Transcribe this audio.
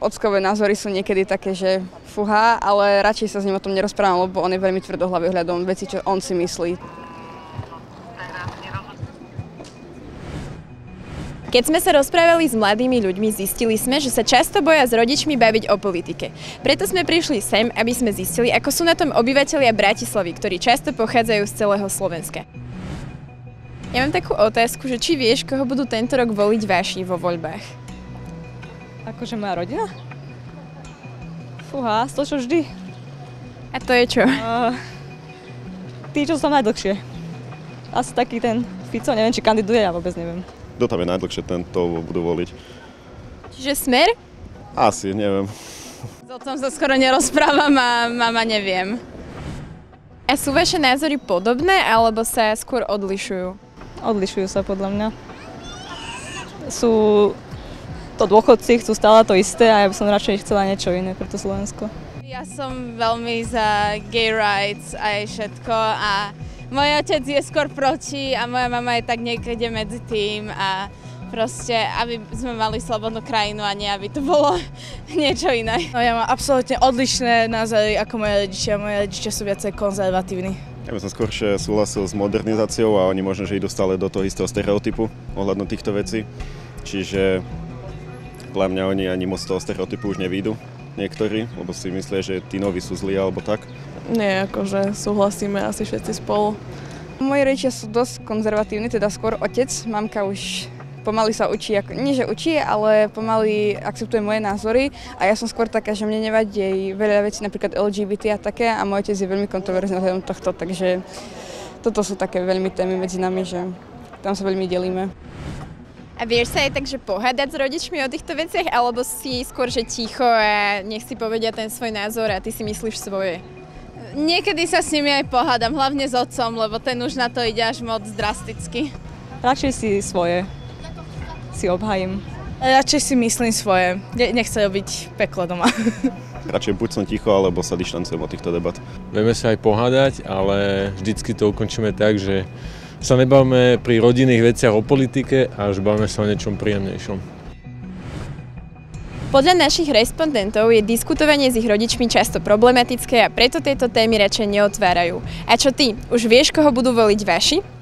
ockové názory sú niekedy také, že fuha, ale radšej sa s ním o tom nerozprávam, lebo on je veľmi tvrdohlavý hľadom veci, čo on si myslí. Keď sme sa rozprávali s mladými ľuďmi, zistili sme, že sa často boja s rodičmi baviť o politike. Preto sme prišli sem, aby sme zistili, ako sú na tom obyvateľia Bratislavy, ktorí často pochádzajú z celého Slovenska. Ja mám takú otázku, že či vieš, koho budú tento rok voliť vaši vo voľbách? Akože moja rodina? Fúha, to čo vždy. A to je čo? Uh, tí, čo sú tam najdlhšie. Asi taký ten Fico, neviem, či kandiduje, ja vôbec neviem. Kto tam je najdlhšie, ten to budú voliť. Čiže smer? Asi, neviem. S otcom sa skoro nerozprávam a mama neviem. A sú vaše názory podobné, alebo sa skôr odlišujú? Odlišujú sa podľa mňa. Sú to dôchodci, chcú stále to isté a ja by som radšej chcela niečo iné pre to Slovensko. Ja som veľmi za gay rights aj všetko a môj otec je skôr proti a moja mama je tak niekde medzi tým a proste, aby sme mali slobodnú krajinu a nie, aby to bolo niečo iné. No ja mám absolútne odlišné názory ako moje rodičia. Moje rodičia sú viacej konzervatívni. Ja by som skôršie súhlasil s modernizáciou a oni možno, že idú stále do toho istého stereotypu ohľadom týchto vecí. Čiže podľa mňa oni ani moc z toho stereotypu už nevídu niektorí, lebo si myslia, že tí noví sú zlí alebo tak. Nie, akože súhlasíme asi všetci spolu. Moji rodičia sú dosť konzervatívni, teda skôr otec. Mamka už pomaly sa učí, ako, nie že učí, ale pomaly akceptuje moje názory a ja som skôr taká, že mne nevadí jej veľa vecí, napríklad LGBT a také a môj otec je veľmi kontroverzný ohľadom tohto, takže toto sú také veľmi témy medzi nami, že tam sa veľmi delíme. A vieš sa aj tak, že pohádať s rodičmi o týchto veciach, alebo si skôr, že ticho a nech si povedia ten svoj názor a ty si myslíš svoje? Niekedy sa s nimi aj pohádam, hlavne s otcom, lebo ten už na to ide až moc drasticky. Radšej si svoje si obhajím. Radšej si myslím svoje. Nechce robiť peklo doma. Radšej buď som ticho, alebo sa dištancujem od týchto debat. Vieme sa aj pohádať, ale vždycky to ukončíme tak, že sa nebavíme pri rodinných veciach o politike a že bavíme sa o niečom príjemnejšom. Podľa našich respondentov je diskutovanie s ich rodičmi často problematické a preto tieto témy radšej neotvárajú. A čo ty? Už vieš, koho budú voliť vaši?